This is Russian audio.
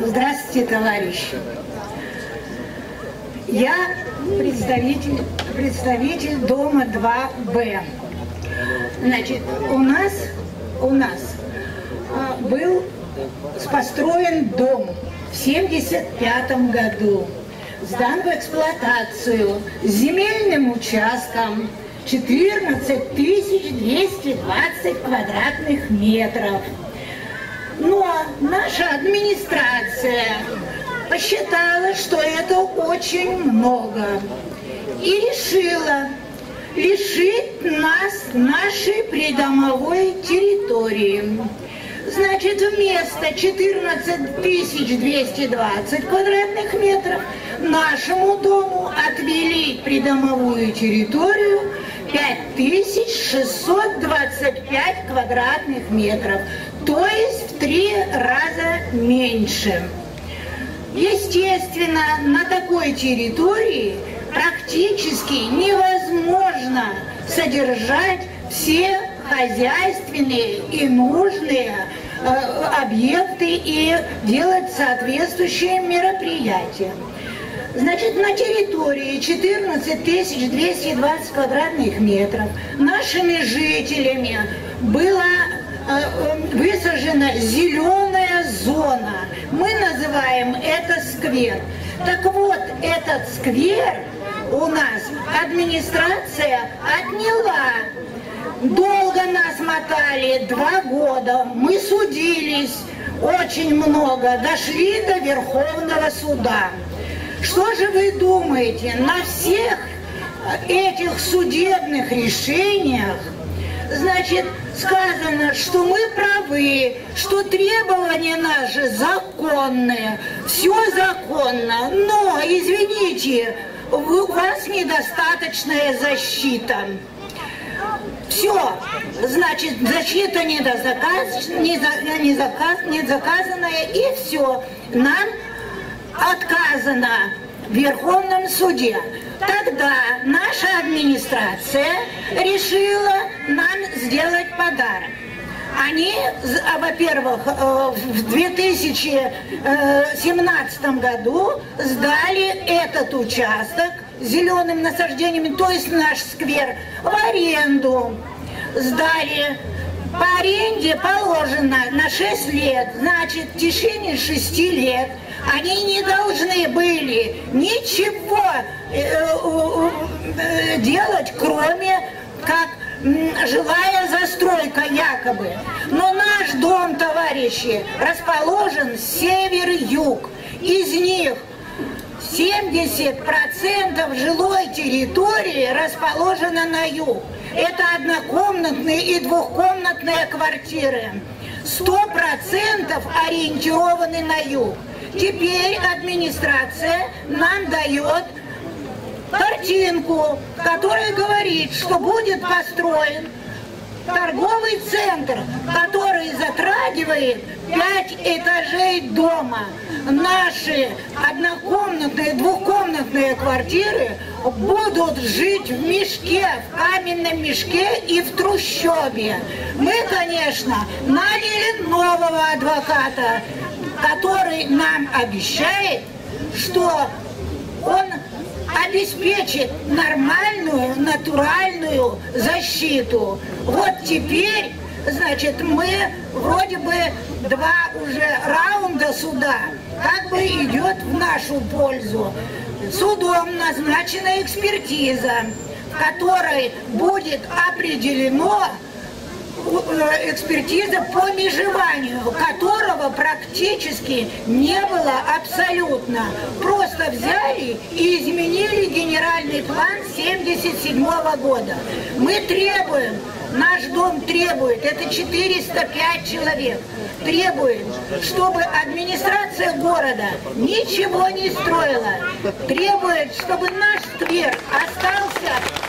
Здравствуйте, товарищи. Я представитель, представитель дома 2Б. Значит, у нас, у нас а, был построен дом в 75 году, сдан в эксплуатацию земельным участком 14 220 квадратных метров. Но наша администрация посчитала, что это очень много и решила лишить нас нашей придомовой территории. Значит, вместо 14 220 квадратных метров нашему дому отвели придомовую территорию 5625 квадратных метров, то есть в три раза меньше. Естественно, на такой территории практически невозможно содержать все хозяйственные и нужные э, объекты и делать соответствующие мероприятия. Значит, на территории 14 220 квадратных метров нашими жителями была э, э, высажена зеленая зона. Мы называем это сквер. Так вот, этот сквер у нас администрация отняла. Долго нас мотали, два года. Мы судились очень много, дошли до Верховного суда. Что же вы думаете, на всех этих судебных решениях, значит, сказано, что мы правы, что требования наши законные, все законно, но, извините, у вас недостаточная защита. Все, значит, защита недозаказ, недозаказ, недоказанная, и все. Нам отказано в Верховном суде. Тогда наша администрация решила нам сделать подарок. Они, а, во-первых, э, в 2017 году сдали этот участок зеленым насаждениями, то есть наш сквер, в аренду. Сдали по аренде положено на 6 лет, значит, в течение 6 лет они не должны были ничего э, э, делать, кроме как жилая застройка якобы. Но наш дом, товарищи, расположен север-юг. Из них 70% жилой территории расположено на юг. Это однокомнатные и двухкомнатные квартиры. Сто процентов ориентированы на юг. Теперь администрация нам дает картинку, которая говорит, что будет построен торговый центр, который затрагивает пять этажей дома. Наши однокомнатные, двухкомнатные квартиры будут жить в мешке, в каменном мешке и в трущобе. Мы, конечно, наняли нового адвоката, который нам обещает, что он обеспечит нормальную, натуральную защиту. Вот теперь, значит, мы вроде бы два уже раунда суда как бы идет в нашу пользу. Судом назначена экспертиза, которой будет определено, экспертиза по межеванию, которого практически не было абсолютно. Просто взяли и изменили генеральный план 77 года. Мы требуем, наш дом требует, это 405 человек, требует, чтобы администрация города ничего не строила, требует, чтобы наш сквер остался